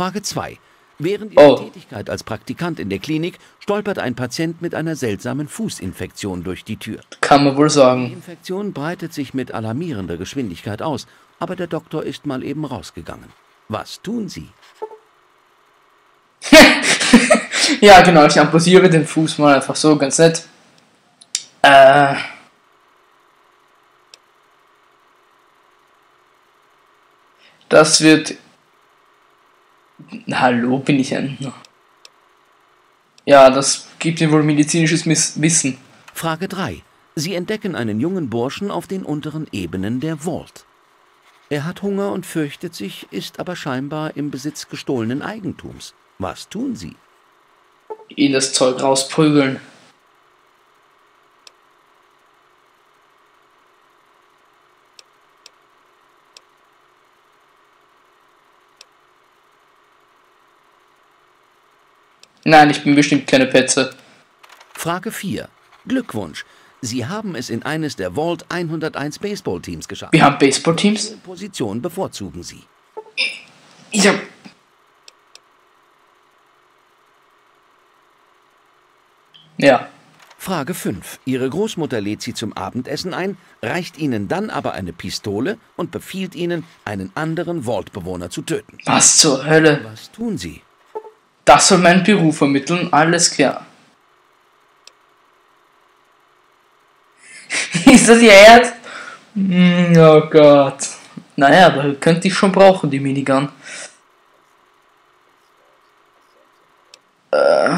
Frage 2. Während ihrer Oh. Tätigkeit als Praktikant in der Klinik stolpert ein Patient mit einer seltsamen Fußinfektion durch die Tür. Kann man wohl Die sagen. Infektion breitet sich mit alarmierender Geschwindigkeit aus, aber der Doktor ist mal eben rausgegangen. Was tun Sie? Ja, genau, ich amputiere den Fuß mal einfach so, ganz nett. Äh. Das wird. Hallo, bin ich ein. Ja, das gibt ihm wohl medizinisches Miss Wissen. Frage 3. Sie entdecken einen jungen Burschen auf den unteren Ebenen der Vault. Er hat Hunger und fürchtet sich, ist aber scheinbar im Besitz gestohlenen Eigentums. Was tun Sie? Ihn das Zeug rausprügeln. Nein, ich bin bestimmt keine Petze. Frage 4. Glückwunsch. Sie haben es in eines der Vault 101 Baseballteams geschafft. Wir haben Baseballteams? Position bevorzugen Sie? Ich hab. Ja. Frage 5. Ihre Großmutter lädt Sie zum Abendessen ein, reicht Ihnen dann aber eine Pistole und befiehlt Ihnen, einen anderen Vault-Bewohner zu töten. Was zur Hölle? Was tun Sie? Das soll mein Beruf vermitteln, alles klar. Ist das Ihr Ernst? Mm, Oh Gott. Naja, aber könnte ich schon brauchen, die Minigun. Äh.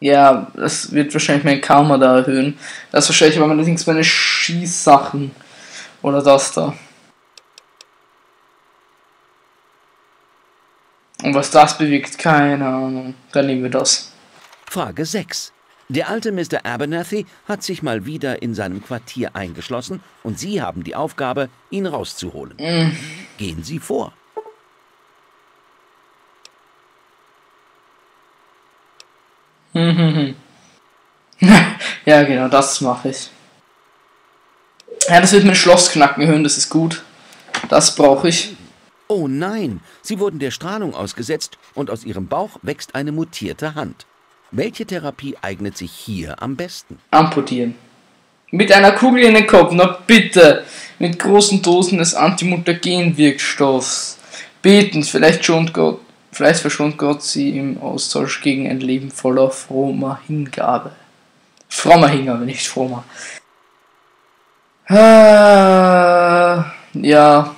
Ja, das wird wahrscheinlich mein Karma da erhöhen. Das ist wahrscheinlich aber allerdings meine Schießsachen. Oder das da. Und was das bewirkt, keine Ahnung. Dann nehmen wir das. Frage 6. Der alte Mr. Abernathy hat sich mal wieder in seinem Quartier eingeschlossen und Sie haben die Aufgabe, ihn rauszuholen. Gehen Sie vor. Ja, genau, das mache ich. Ja, das wird mein Schloss knacken hören, das ist gut. Das brauche ich. Oh nein, Sie wurden der Strahlung ausgesetzt und aus Ihrem Bauch wächst eine mutierte Hand. Welche Therapie eignet sich hier am besten? Amputieren. Mit einer Kugel in den Kopf, na bitte. Mit großen Dosen des Antimutagen-Wirkstoffs. Beten, vielleicht schont Gott, vielleicht verschont Gott sie im Austausch gegen ein Leben voller frommer Hingabe. Frommer Hingabe, nicht frommer. Äh, ja,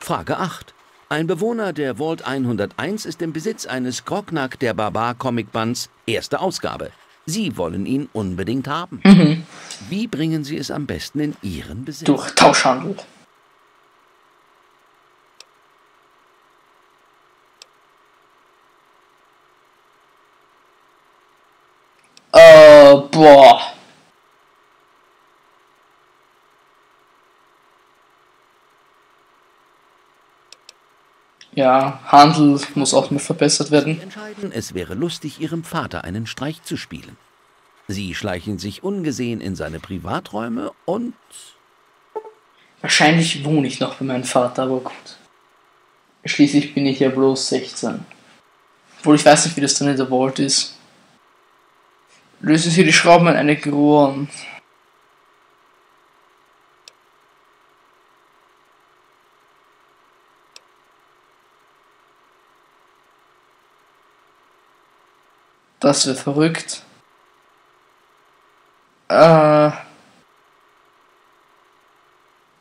Frage 8. Ein Bewohner der Vault 101 ist im Besitz eines Grognak der Barbar Comicbands erste Ausgabe. Sie wollen ihn unbedingt haben. Wie bringen Sie es am besten in Ihren Besitz? durch Tauschhandel. Äh, boah. Ja, Handel muss auch noch verbessert Sie werden. entscheiden, es wäre lustig, Ihrem Vater einen Streich zu spielen. Sie schleichen sich ungesehen in seine Privaträume und Wahrscheinlich wohne ich noch bei meinem Vater, aber gut. Schließlich bin ich ja bloß 16. Obwohl ich weiß nicht, wie das dann in der Vault ist. Lösen Sie die Schrauben an eine Rohren. Das wird verrückt. Äh.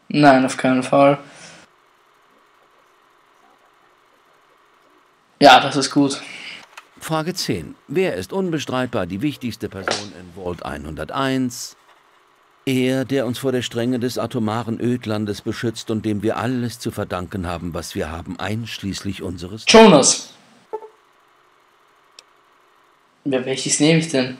Nein, auf keinen Fall. Ja, das ist gut. Frage 10. Wer ist unbestreitbar die wichtigste Person in Vault 101? Er, der uns vor der Strenge des atomaren Ödlandes beschützt und dem wir alles zu verdanken haben, was wir haben, einschließlich unseres... Jonas. Ja, welches nehme ich denn?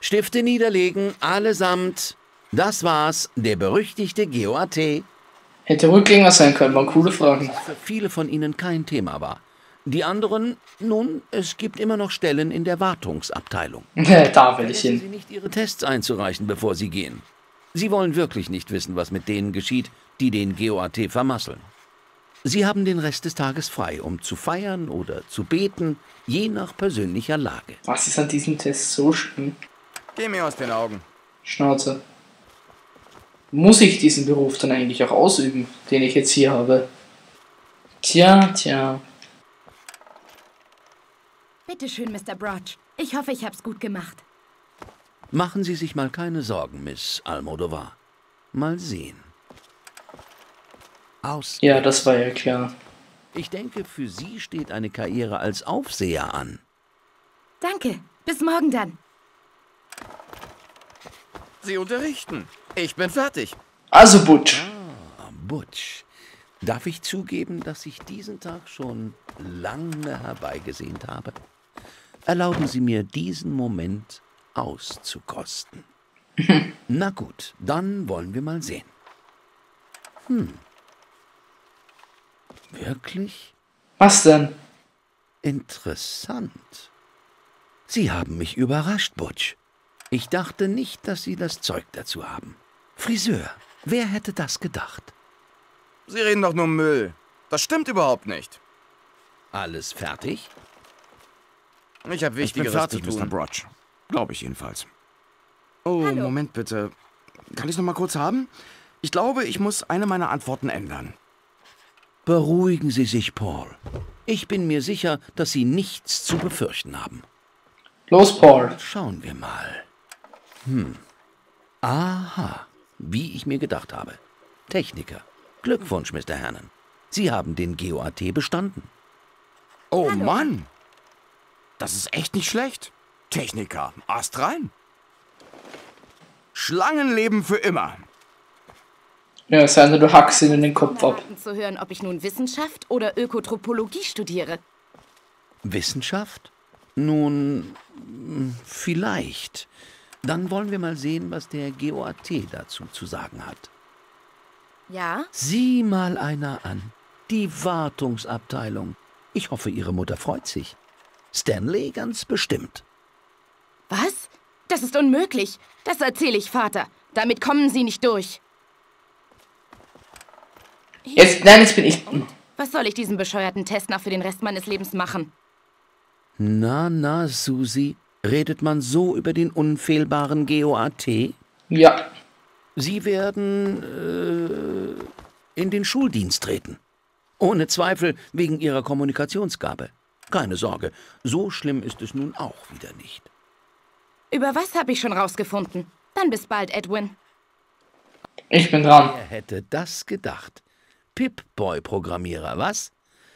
Stifte niederlegen, allesamt. Das war's, der berüchtigte GOAT. Hätte Rückgänger sein können, waren coole Fragen. Für viele von ihnen kein Thema war. Die anderen, nun, es gibt immer noch Stellen in der Wartungsabteilung. da will ich Vergessen Sie hin. nicht, Ihre Tests einzureichen, bevor Sie gehen. Sie wollen wirklich nicht wissen, was mit denen geschieht, die den GOAT vermasseln. Sie haben den Rest des Tages frei, um zu feiern oder zu beten, je nach persönlicher Lage. Was ist an diesem Test so schlimm? Geh mir aus den Augen. Schnauze. Muss ich diesen Beruf dann eigentlich auch ausüben, den ich jetzt hier habe? Tja, tja. Bitte schön, Mr. Broch. Ich hoffe, ich hab's gut gemacht. Machen Sie sich mal keine Sorgen, Miss Almodovar. Mal sehen. Aus. Ja, das war ja klar. Ich denke, für Sie steht eine Karriere als Aufseher an. Danke. Bis morgen dann. Sie unterrichten. Ich bin fertig. Also, Butch. Butch, darf ich zugeben, dass ich diesen Tag schon lange herbeigesehnt habe? Erlauben Sie mir, diesen Moment auszukosten. Na gut, dann wollen wir mal sehen. Hm. Wirklich Was denn? interessant. Sie haben mich überrascht, Butch. Ich dachte nicht, dass Sie das Zeug dazu haben. Friseur, wer hätte das gedacht? Sie reden doch nur Müll. Das stimmt überhaupt nicht. Alles fertig? Ich habe Ich bin Wichtigeres fertig, zu tun. Mr. Broch. Glaube ich jedenfalls. Oh, Hallo. Moment bitte. Kann ich noch mal kurz haben? Ich glaube, ich muss eine meiner Antworten ändern. Beruhigen Sie sich, Paul. Ich bin mir sicher, dass Sie nichts zu befürchten haben. Los, Paul. Schauen wir mal. Hm. Aha, wie ich mir gedacht habe. Techniker. Glückwunsch, Mr. Hannon. Sie haben den GOAT bestanden. Oh Hallo. Mann! Das ist echt nicht schlecht. Techniker, Ast rein. Schlangenleben für immer. Ja, sei nur, du hackst ihn in den Kopf ab. Zu hören, ob ich nun Wissenschaft oder Ökotropologie studiere. Wissenschaft? Nun, mm, vielleicht. Dann wollen wir mal sehen, was der GOAT dazu zu sagen hat. Ja? Sieh mal einer an. Die Wartungsabteilung. Ich hoffe, Ihre Mutter freut sich. Stanley ganz bestimmt. Was? Das ist unmöglich. Das erzähle ich Vater. Damit kommen Sie nicht durch. Jetzt, nein, jetzt bin ich. Was soll ich diesen bescheuerten Test nach für den Rest meines Lebens machen? Na, na, Susi, redet man so über den unfehlbaren GOAT? Ja. Sie werden äh, in den Schuldienst treten. Ohne Zweifel wegen Ihrer Kommunikationsgabe. Keine Sorge, so schlimm ist es nun auch wieder nicht. Über was habe ich schon rausgefunden? Dann bis bald, Edwin. Ich bin dran. Wer hätte das gedacht? Pip-Boy-Programmierer, was?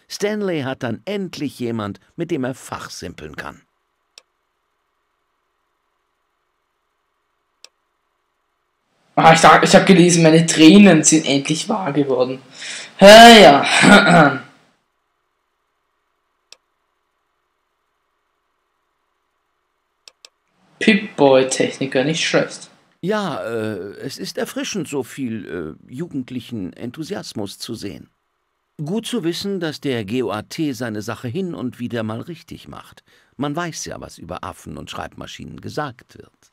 Stanley hat dann endlich jemand, mit dem er fachsimpeln kann. Ah, ich ich habe gelesen, meine Tränen sind endlich wahr geworden. Ja, ja. Pip-Boy-Techniker, nicht schlecht. Ja, äh, es ist erfrischend, so viel äh, jugendlichen Enthusiasmus zu sehen. Gut zu wissen, dass der GOAT seine Sache hin und wieder mal richtig macht. Man weiß ja, was über Affen und Schreibmaschinen gesagt wird.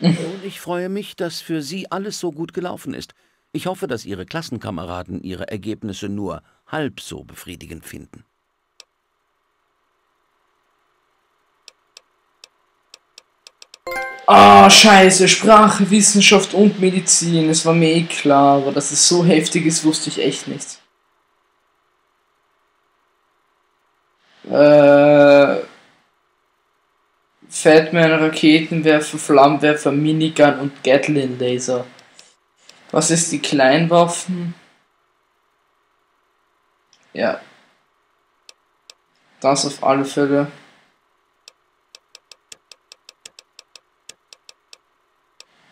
Und ich freue mich, dass für Sie alles so gut gelaufen ist. Ich hoffe, dass Ihre Klassenkameraden Ihre Ergebnisse nur halb so befriedigend finden. Ah, scheiße, Sprache, Wissenschaft und Medizin. Es war mir eh klar, aber dass es so heftig ist, wusste ich echt nicht. Äh, Fatman, Raketenwerfer, Flammenwerfer, Minigun und Gatling Laser. Was ist die Kleinwaffen? Ja. Das auf alle Fälle.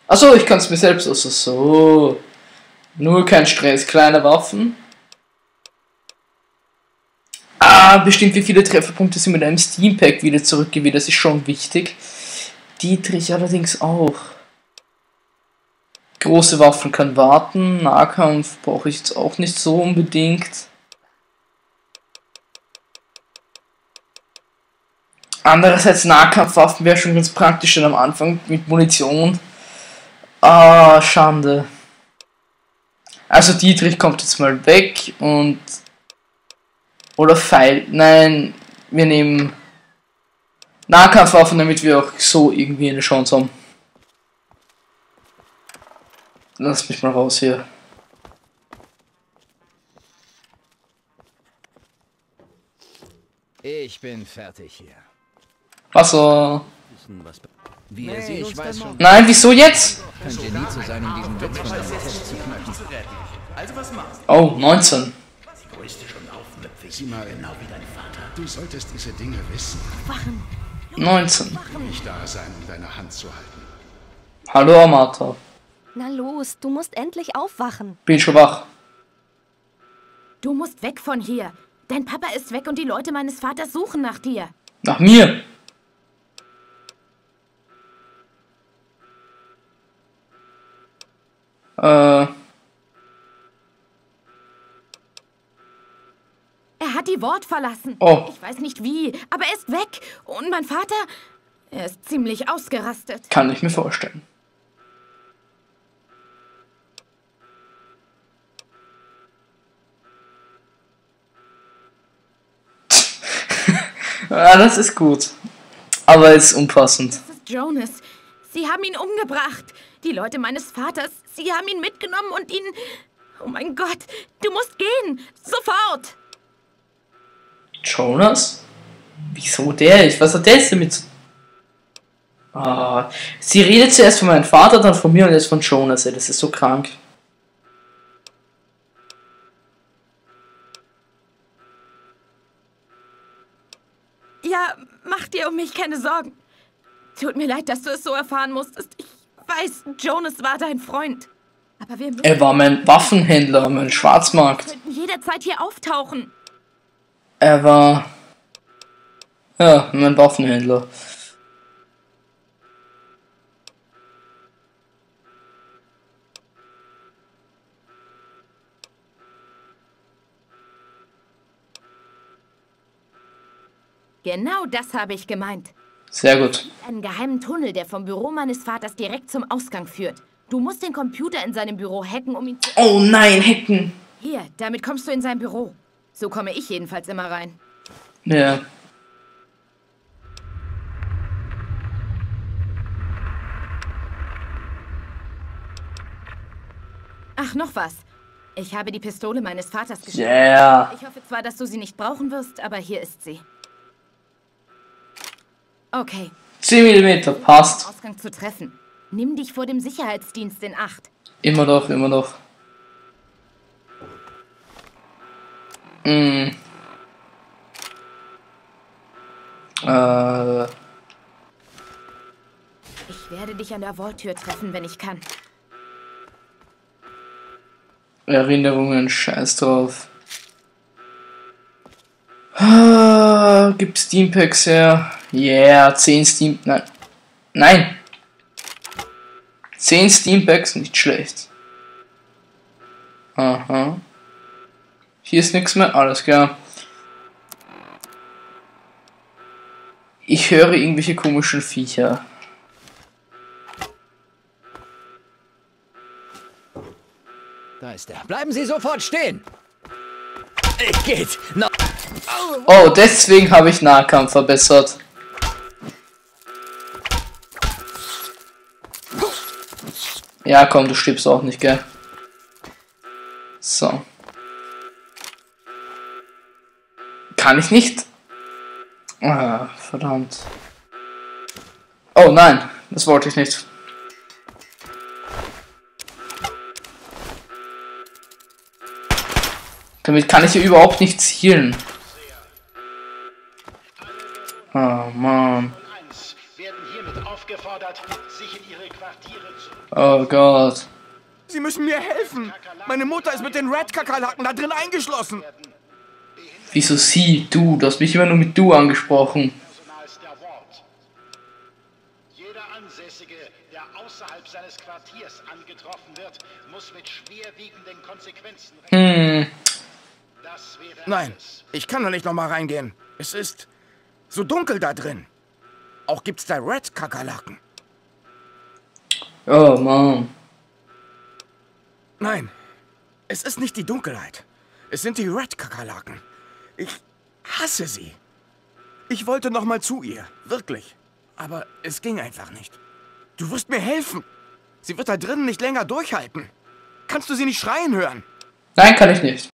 Achso, ich kann es mir selbst also so. Nur kein Stress, kleine Waffen. Ah, bestimmt wie viele Trefferpunkte sind mit einem Steam Pack wieder zurückgewinnen, das ist schon wichtig. Dietrich allerdings auch. Große Waffen kann warten. Nahkampf brauche ich jetzt auch nicht so unbedingt. Andererseits Nahkampfwaffen wäre schon ganz praktisch schon am Anfang mit Munition. Ah, Schande. Also Dietrich kommt jetzt mal weg und... Oder Pfeil. Nein, wir nehmen Nahkampfwaffen, damit wir auch so irgendwie eine Chance haben. Lass mich mal raus hier. Ich bin fertig hier. Wasser. Wissen, was be- Wir sehen uns ich weiß dann schon. Nein, wieso jetzt? Genie zu sein, um diesen Witz von einem Test zu knacken. Oh, 19. Sieh mal, genau wie dein Vater. Du solltest diese Dinge wissen. 19. Nicht da sein, um deine Hand zu halten. Hallo Amata. Na los, du musst endlich aufwachen. Bin schon wach. Du musst weg von hier. Dein Papa ist weg und die Leute meines Vaters suchen nach dir. Nach mir. Äh, Er hat die Wort verlassen. Oh. Ich weiß nicht wie, aber er ist weg. Und mein Vater, er ist ziemlich ausgerastet. kann ich mir vorstellen. ah, das ist gut. Aber ist unpassend. Das ist Jonas. Sie haben ihn umgebracht. Die Leute meines Vaters, sie haben ihn mitgenommen und ihn... Oh mein Gott, du musst gehen. Sofort. Jonas? Wieso der? Ich, was hat der jetzt damit zu Ah, sie redet zuerst von meinem Vater, dann von mir und jetzt von Jonas. Ey, das ist so krank. Ja, mach dir um mich keine Sorgen. Tut mir leid, dass du es so erfahren musstest. Ich weiß, Jonas war dein Freund. Aber wir müssen Er war mein Waffenhändler, mein Schwarzmarkt. könnten jederzeit hier auftauchen. Er war. Ja, mein Waffenhändler. Genau das habe ich gemeint. Sehr gut. Einen geheimen Tunnel, der vom Büro meines Vaters direkt zum Ausgang führt. Du musst den Computer in seinem Büro hacken, um ihn zu... Oh nein, Hacken. Hier, damit kommst du in sein Büro. So komme ich jedenfalls immer rein. Ja. Ach, noch was. Ich habe die Pistole meines Vaters gestohlen. Yeah. Ich hoffe zwar, dass du sie nicht brauchen wirst, aber hier ist sie. Okay, 10 mm, passt. Ausgang zu treffen. Nimm dich vor dem Sicherheitsdienst in Acht. Immer noch, immer noch. Mm. Äh, Ich werde dich an der Vaulttür treffen, wenn ich kann. Erinnerungen, scheiß drauf. Gibt Steam Packs her? Yeah, 10 Steam. Nein. Nein! 10 Steam Packs, nicht schlecht. Aha. Hier ist nichts mehr, alles klar. Ich höre irgendwelche komischen Viecher. Da ist er. Bleiben Sie sofort stehen! Oh, deswegen habe ich Nahkampf verbessert. Ja, komm, du stirbst auch nicht, gell? So. Kann ich nicht? Ah, verdammt. Oh nein, das wollte ich nicht. Damit kann ich hier überhaupt nicht zielen. Oh Mann. Quartiere zu Oh Gott. Sie müssen mir helfen. Meine Mutter ist mit den Red-Kakerlaken da drin eingeschlossen. Wieso sie? Du? Du hast mich immer nur mit du angesprochen. Personals der Ward. Jeder Ansässige, der außerhalb seines Quartiers angetroffen wird, muss mit schwerwiegenden Konsequenzen Hm. Das wäre Nein, ich kann da nicht nochmal reingehen. Es ist so dunkel da drin. Auch gibt's da Red-Kakerlaken. Oh Mann. Nein, es ist nicht die Dunkelheit. Es sind die Red-Kakerlaken. Ich hasse sie. Ich wollte noch mal zu ihr, wirklich. Aber es ging einfach nicht. Du wirst mir helfen. Sie wird da drinnen nicht länger durchhalten. Kannst du sie nicht schreien hören? Nein, kann ich nicht.